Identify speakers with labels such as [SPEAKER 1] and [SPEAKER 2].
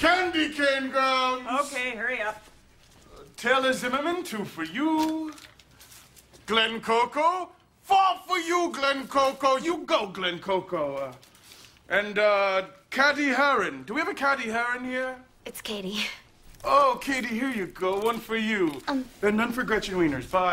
[SPEAKER 1] Candy cane Grounds.
[SPEAKER 2] Okay, hurry up.
[SPEAKER 1] Taylor Zimmerman, two for you. Glen Coco, four for you, Glen Coco. You go, Glen Coco. Uh, and uh, Caddy Heron. Do we have a Caddy Heron here?
[SPEAKER 3] It's Cady.
[SPEAKER 1] Oh, Cady, here you go. One for you.
[SPEAKER 3] Um.
[SPEAKER 1] And none for Gretchen Wieners. Bye.